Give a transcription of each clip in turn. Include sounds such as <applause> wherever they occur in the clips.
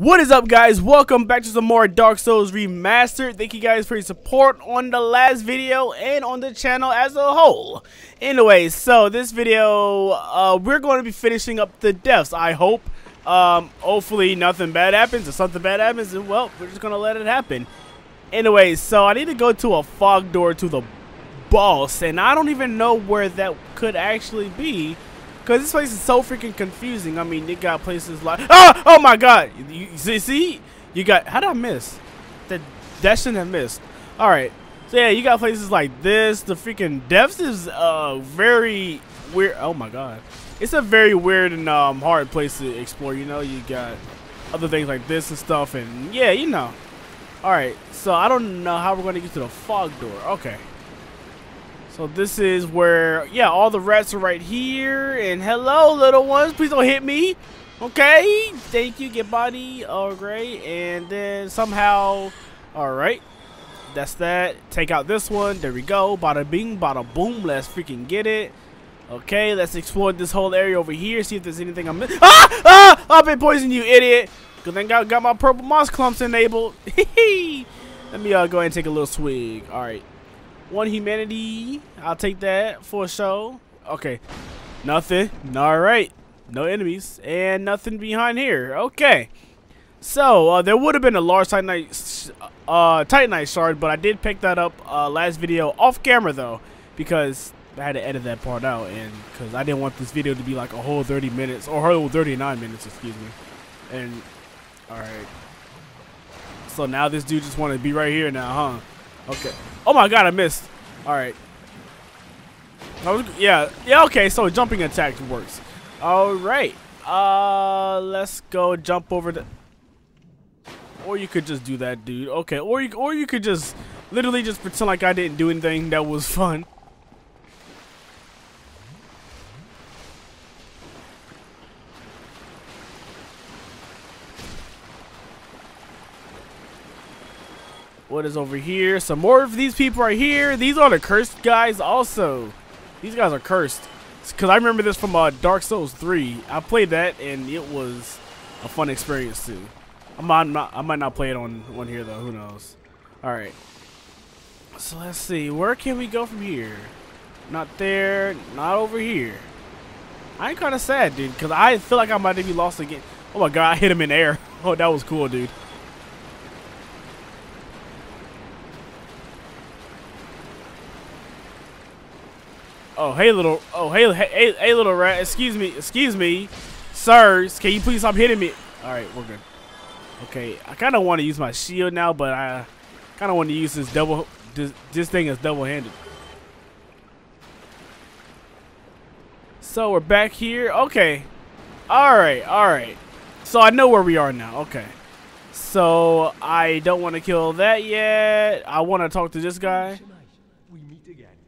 What is up guys? Welcome back to some more Dark Souls Remastered. Thank you guys for your support on the last video and on the channel as a whole. Anyway, so this video, uh, we're going to be finishing up the depths, I hope. Um, hopefully nothing bad happens. If something bad happens, well, we're just going to let it happen. Anyway, so I need to go to a fog door to the boss, and I don't even know where that could actually be. Because this place is so freaking confusing. I mean, you got places like... Oh! Oh my god! You, you see? You got... How did I miss? That, that shouldn't have missed. Alright. So yeah, you got places like this. The freaking depths is uh very weird. Oh my god. It's a very weird and um, hard place to explore. You know, you got other things like this and stuff. And yeah, you know. Alright. So I don't know how we're to get to the fog door. Okay. So this is where, yeah, all the rats are right here. And hello, little ones. Please don't hit me. Okay. Thank you. Get body. All right. And then somehow, all right. That's that. Take out this one. There we go. Bada bing, bada boom. Let's freaking get it. Okay, let's explore this whole area over here. See if there's anything I'm missing. Ah! Ah! I've been poisoning you, idiot. Good thing I got my purple moss clumps enabled. <laughs> Let me uh, go ahead and take a little swig. All right. One humanity. I'll take that for a show. Okay. Nothing. All right. No enemies. And nothing behind here. Okay. So, uh, there would have been a large Titanite, uh, Titanite shard, but I did pick that up uh, last video off camera, though, because I had to edit that part out, and because I didn't want this video to be like a whole 30 minutes, or whole 39 minutes, excuse me. And, alright. So now this dude just want to be right here now, huh? Okay. Oh my god, I missed. Alright. Yeah, yeah, okay, so jumping attack works. Alright. Uh, let's go jump over the... Or you could just do that, dude. Okay, or you, or you could just literally just pretend like I didn't do anything that was fun. What is over here? Some more of these people are here. These are the cursed guys also. These guys are cursed. Because I remember this from uh, Dark Souls 3. I played that and it was a fun experience too. I might not, I might not play it on, on here though. Who knows? Alright. So let's see. Where can we go from here? Not there. Not over here. I ain't kind of sad, dude. Because I feel like I might be lost again. Oh my god, I hit him in air. <laughs> Oh, that was cool, dude. Oh, hey, little. Oh, hey, hey, hey, little rat. Excuse me. Excuse me. Sirs, can you please stop hitting me? All right, we're good. Okay, I kind of want to use my shield now, but I kind of want to use this double, this, this thing as double-handed. So we're back here. Okay. All right, all right. So I know where we are now. Okay. So I don't want to kill that yet. I want to talk to this guy.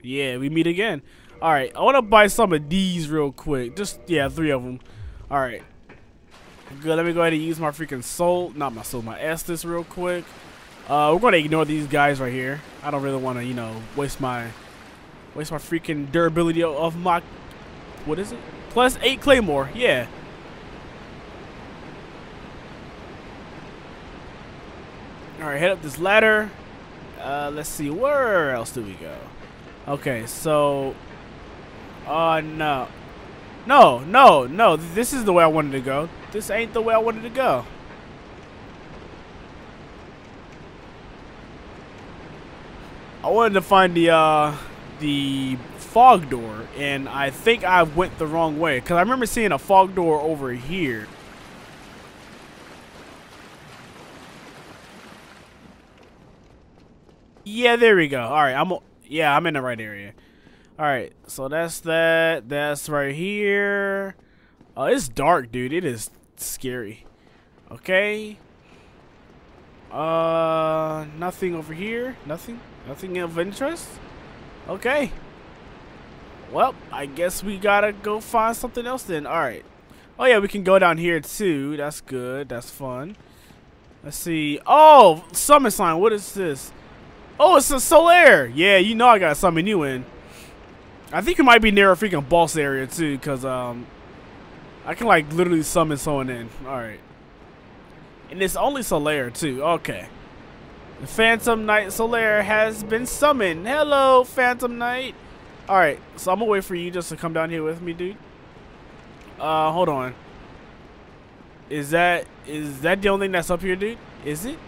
Yeah, we meet again. All right, I want to buy some of these real quick. Just, yeah, three of them. All right. Good, let me go ahead and use my freaking soul. Not my soul, my Estus real quick. Uh, we're going to ignore these guys right here. I don't really want to, you know, waste my waste my freaking durability of my, what is it? Plus eight Claymore, yeah. All right, head up this ladder. Uh, let's see, where else do we go? Okay, so, uh, no. No, no, no, this is the way I wanted to go. This ain't the way I wanted to go. I wanted to find the, uh, the fog door, and I think I went the wrong way, because I remember seeing a fog door over here. Yeah, there we go. All right, I'm yeah, I'm in the right area. All right, so that's that. That's right here. Oh, it's dark, dude. It is scary. Okay. Uh, nothing over here. Nothing. Nothing of interest. Okay. Well, I guess we gotta go find something else then. All right. Oh yeah, we can go down here too. That's good. That's fun. Let's see. Oh, summon sign. What is this? Oh, it's a Solaire. Yeah, you know I got to summon you in. I think it might be near a freaking boss area too, because um, I can like literally summon someone in. All right. And it's only Solaire, too. Okay. The Phantom Knight Solaire has been summoned. Hello, Phantom Knight. Alright, so I'm gonna wait for you just to come down here with me, dude. Uh, hold on. Is that is that the only thing that's up here, dude? Is it?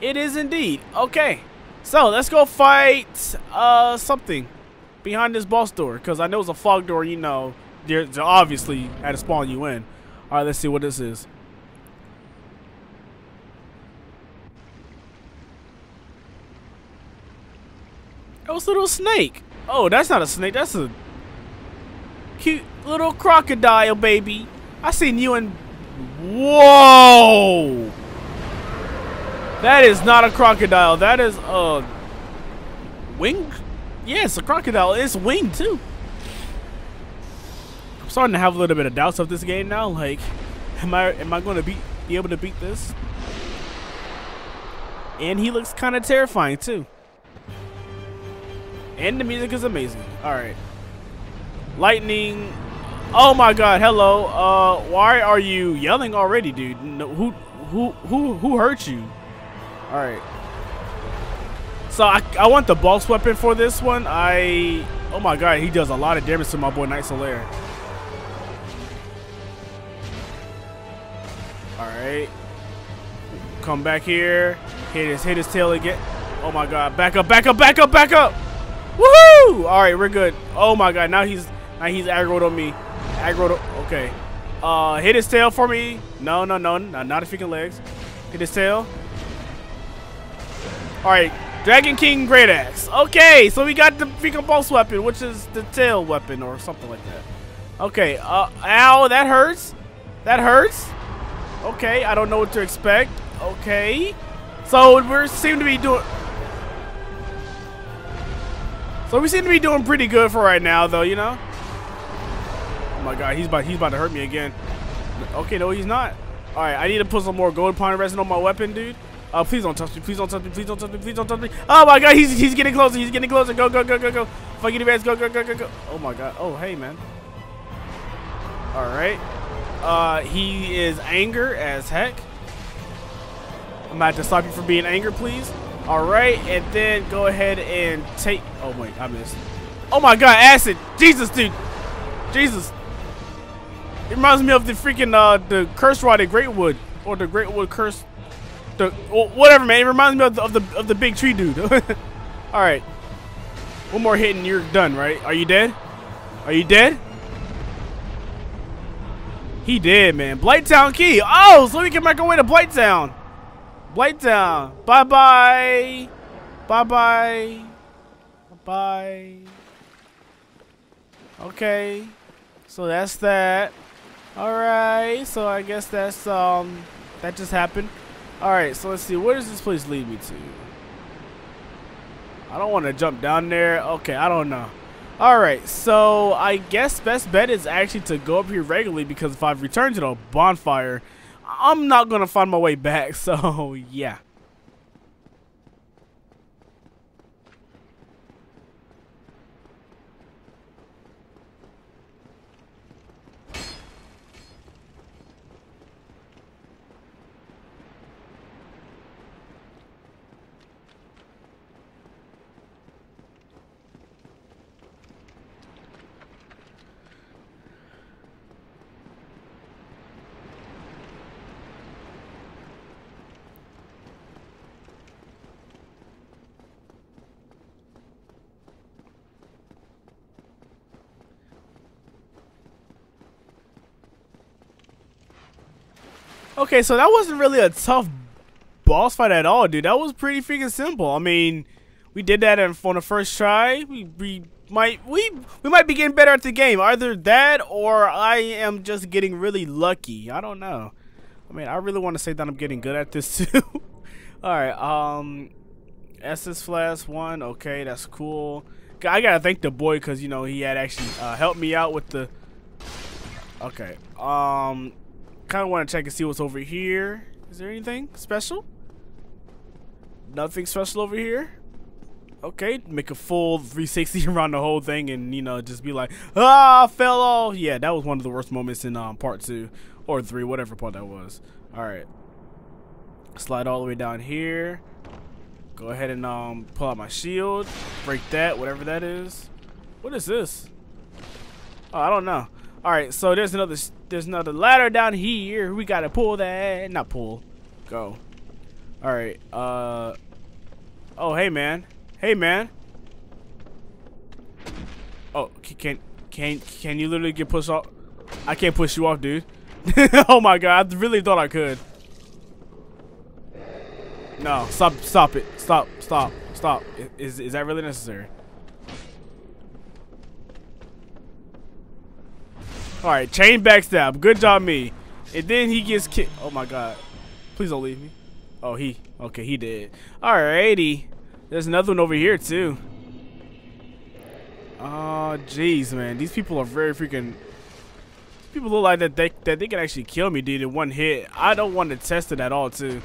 It is indeed. Okay. So let's go fight uh something behind this boss door because I know it's a fog door. You know, they're, obviously at to spawn you in. All right, let's see what this is. Oh, it's a little snake. Oh, that's not a snake. That's a cute little crocodile, baby. I seen you in. Whoa! That is not a crocodile. That is a wing. Yes, a crocodile. It's winged too. I'm starting to have a little bit of doubts of this game now. Like, am I am I going to beat be able to beat this? And he looks kind of terrifying too. And the music is amazing. All right. Lightning. Oh my God! Hello. Uh, why are you yelling already, dude? No, who, who, who, who hurt you? All right. So I, I want the boss weapon for this one. I, oh my God, he does a lot of damage to my boy Knight Solaire. All right. Come back here. Hit his, hit his tail again. Oh my God! Back up! Back up! Back up! Back up! Woohoo! All right, we're good. Oh my God! Now he's now he's aggroed on me. Aggroed. Okay. Uh, hit his tail for me. No, no, no, no not his freaking legs. Hit his tail. All right, Dragon King Great Axe. Okay, so we got the freaking boss weapon, which is the tail weapon or something like that. Okay. Uh, ow, that hurts. That hurts. Okay, I don't know what to expect. Okay. So we seem to be doing. So we seem to be doing pretty good for right now, though, you know? Oh my god, he's about he's about to hurt me again. Okay, no, he's not. Alright, I need to put some more gold pine resin on my weapon, dude. Uh, please don't touch me. Please don't touch me. Please don't touch me. Please don't touch me. Oh my god, he's he's getting closer. He's getting closer. Go, go, go, go, go. Fucking advance. Go, go, go, go, go. Oh my god. Oh, hey, man. Alright. Uh, he is anger as heck. I'm about to stop you from being anger, please. All right, and then go ahead and take. Oh wait, I missed. Oh my God, acid! Jesus, dude, Jesus. It reminds me of the freaking uh the Curse-Rotted Greatwood or the Greatwood curse. The whatever, man. It reminds me of the of the, of the big tree dude. <laughs> All right, one more hit and you're done, right? Are you dead? Are you dead? He did, man. Blighttown key. Oh, so we can make our way to Blighttown. Blighttown. Bye bye. Bye bye. Bye. Okay. So that's that. Alright. So I guess that's, um, that just happened. Alright. So let's see. Where does this place lead me to? I don't want to jump down there. Okay. I don't know. Alright, so I guess best bet is actually to go up here regularly because if I return to the bonfire, I'm not going to find my way back. <laughs> So, yeah. Okay, so that wasn't really a tough boss fight at all, dude. That was pretty freaking simple. I mean, we did that on the first try. We, we might we we might be getting better at the game. Either that or I am just getting really lucky. I don't know. I mean, I really want to say that I'm getting good at this <laughs> too. all right, um, SS Flash one. Okay, that's cool. I gotta thank the boy because you know he had actually uh, helped me out with the. Okay, um, kind of want to check and see what's over here. Is there anything special? Nothing special over here? Okay, make a full 360 <laughs> around the whole thing and, you know, just be like, ah, fell off. Yeah, that was one of the worst moments in um, part two or three, whatever part that was. All right. Slide all the way down here. Go ahead and um pull out my shield. Break that, whatever that is. What is this? Oh, I don't know. All right, so there's another there's another ladder down here. We gotta pull that. Not pull. Go. All right. Uh. Oh, hey man. Hey man. Oh, can can can you literally get pushed off? I can't push you off, dude. <laughs> oh my god, I really thought I could. No, stop, stop it, stop, stop, stop. Is is that really necessary? All right, chain backstab. Good job, me. And then he gets kicked. Oh my god. Please don't leave me. Oh, he. Okay, he did. Alrighty. There's another one over here too. Oh, jeez, man. These people are very freaking. People look like that they that they can actually kill me, dude, in one hit. I don't want to test it at all, too.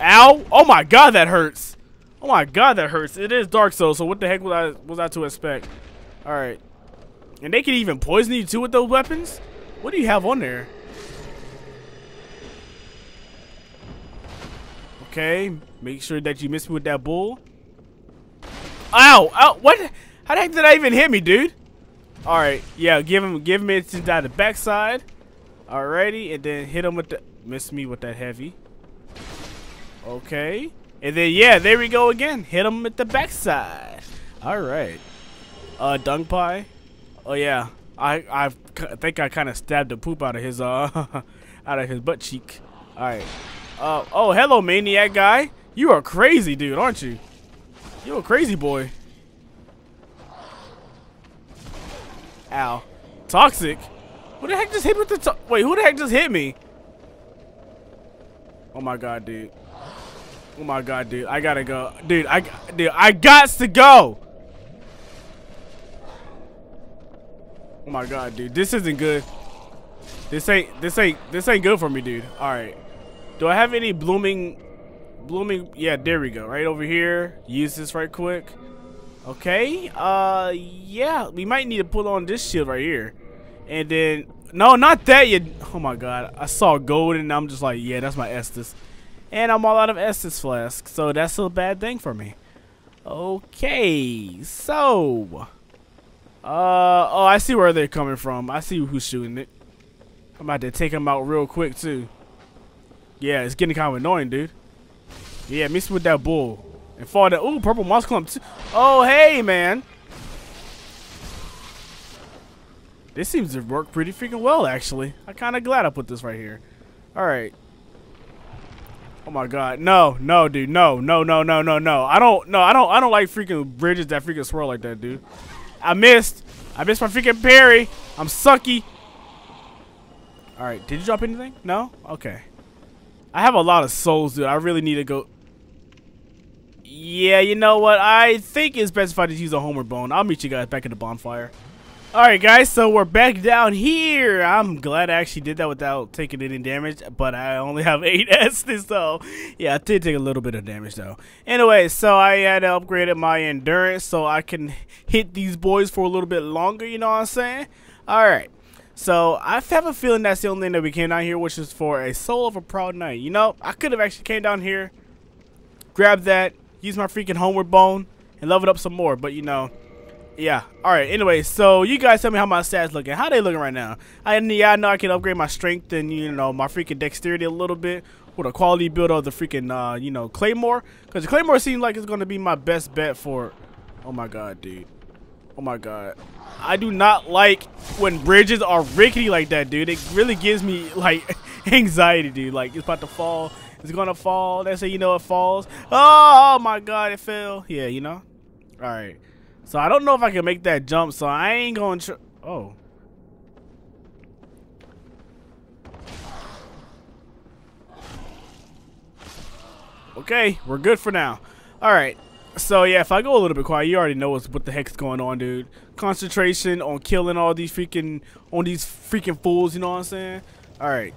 Ow! Oh my god, that hurts. Oh my god, that hurts. It is Dark Souls, so what the heck was I was I to expect? Alright. And they can even poison you too with those weapons? What do you have on there? Okay, make sure that you miss me with that bull. Ow! Ow! What? How the heck did I even hit me, dude? Alright, yeah, give him give him it down the backside. Alrighty, and then hit him with the miss me with that heavy. Okay. And then yeah, there we go again. Hit him with the backside. Alright. Uh, dung pie. Oh yeah, I I think I kind of stabbed the poop out of his uh <laughs> out of his butt cheek. All right. Uh oh, hello maniac guy. You are crazy, dude, aren't you? You a crazy boy. Ow. Toxic. Who the heck just hit me with the wait? Who the heck just hit me? Oh my god, dude. Oh my god, dude. I gotta go, dude. I dude. I got to go. Oh my god, dude. This isn't good. This ain't this ain't this ain't good for me, dude. Alright. Do I have any blooming blooming yeah, there we go. Right over here. Use this right quick. Okay. Uh yeah, we might need to put on this shield right here. And then no, not that yet. Oh my god. I saw gold and I'm just like, yeah, that's my Estus. And I'm all out of Estus flask, so that's a bad thing for me. Okay, so uh, oh, I see where they're coming from. I see who's shooting it. I'm about to take him out real quick, too. Yeah, it's getting kind of annoying, dude. Yeah, miss with that bull. And fall that. Ooh, purple moss clump, too. Oh, hey, man. This seems to work pretty freaking well, actually. I'm kind of glad I put this right here. All right. Oh my god. No, no, dude. No, no, no, no, no, no. I don't no, I don't I don't like freaking bridges that freaking swirl like that, dude. I missed. I missed my freaking parry. I'm sucky. All right. Did you drop anything? No? Okay. I have a lot of souls, dude. I really need to go. Yeah, you know what? I think it's best if I just use a homer bone. I'll meet you guys back at the bonfire. Alright guys, so we're back down here. I'm glad I actually did that without taking any damage, but I only have <laughs> 8 Estus, so yeah, I did take a little bit of damage though. Anyway, so I had upgraded my endurance so I can hit these boys for a little bit longer, you know what I'm saying? Alright, so I have a feeling that's the only thing that we came down here, which is for a soul of a proud knight. You know, I could have actually came down here, grabbed that, used my freaking homeward bone, and leveled up some more, but you know yeah. All right. Anyway, so you guys tell me how my stats looking. How they looking right now? I yeah, I know I can upgrade my strength and you know my freaking dexterity a little bit with a quality build of the freaking uh you know claymore because the claymore seems like it's gonna be my best bet for. Oh my god, dude. Oh my god. I do not like when bridges are rickety like that, dude. It really gives me <laughs> like anxiety, dude. Like it's about to fall. It's gonna fall. They say you know it falls. Oh, oh my god, it fell. Yeah, you know. All right. So I don't know if I can make that jump, so I ain't going to... Oh. Okay, we're good for now. Alright, so yeah, if I go a little bit quiet, you already know what's, what the heck's going on, dude. Concentration on killing all these freaking... On these freaking fools, you know what I'm saying? Alright,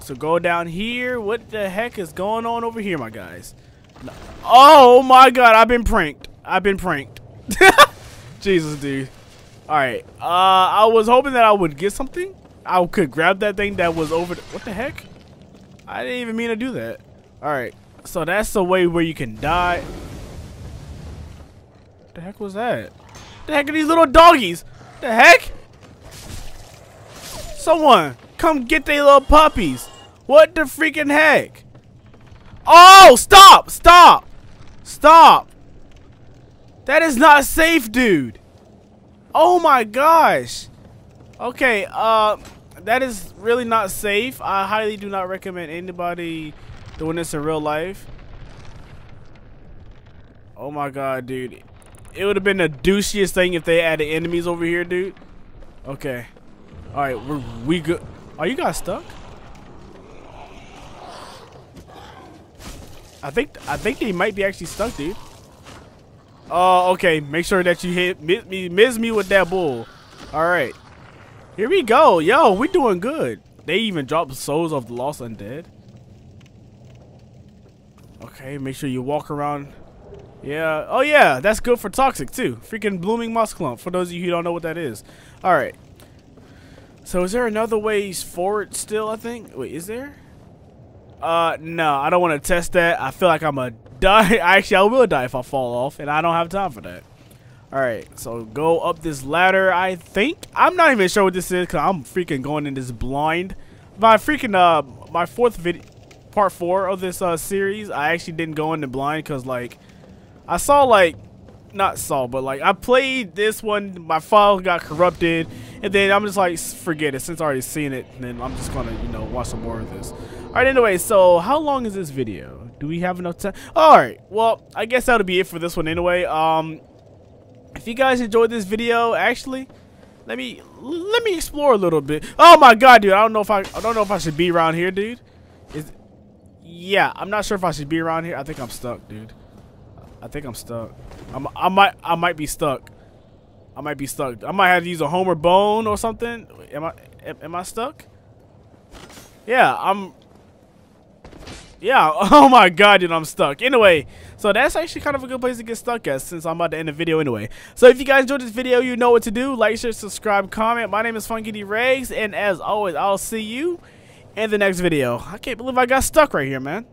so go down here. What the heck is going on over here, my guys? Oh my god, I've been pranked. I've been pranked. <laughs> Jesus, dude. All right. Uh, I was hoping that I would get something I could grab that thing that was over. what the heck? I didn't even mean to do that. All right, so that's the way where you can die. The heck was that? The heck are these little doggies? The heck? Someone come get their little puppies. What the freaking heck? Oh, stop! Stop! Stop! That is not safe, dude. Oh my gosh. Okay, uh, that is really not safe. I highly do not recommend anybody doing this in real life. Oh my god, dude. It would have been the douchiest thing if they added enemies over here, dude. Okay. Alright, we're we good. Are you guys stuck? I think I think they might be actually stuck, dude. Oh, uh, okay. Make sure that you hit miss me, miss me with that bull. All right. Here we go. Yo, we doing good. They even dropped souls of the lost undead. Okay, make sure you walk around. Yeah. Oh, yeah. That's good for toxic, too. Freaking blooming moss clump, for those of you who don't know what that is. All right. So is there another way forward still, I think? Wait, is there? Uh, no. I don't want to test that. I feel like I'm a die. <laughs> Actually, I will die if I fall off, and I don't have time for that. Alright, so go up this ladder, I think. I'm not even sure what this is, because I'm freaking going in this blind. My freaking, uh, my fourth video, part four of this, uh, series, I actually didn't go into blind, because, like, I saw, like, not saw, but, like, I played this one, my file got corrupted, and then I'm just like, forget it, since I already seen it, then I'm just gonna, you know, watch some more of this. Alright, anyway, so, how long is this video? Do we have enough time? Alright, well, I guess that'll be it for this one anyway. Um, if you guys enjoyed this video, actually, let me let me explore a little bit. Oh my god, dude, I don't know if I I don't know if I should be around here, dude. Is yeah, I'm not sure if I should be around here. I think I'm stuck, dude. I think I'm stuck. I'm, I might I might be stuck. I might be stuck. I might have to use a Homer bone or something. Am I am, am I stuck? Yeah, I'm yeah, <laughs> oh my god, dude, I'm stuck. Anyway, so that's actually kind of a good place to get stuck at since I'm about to end the video anyway. So if you guys enjoyed this video, you know what to do. Like, share, subscribe, comment. My name is Funky D Reggs, and as always, I'll see you in the next video. I can't believe I got stuck right here, man.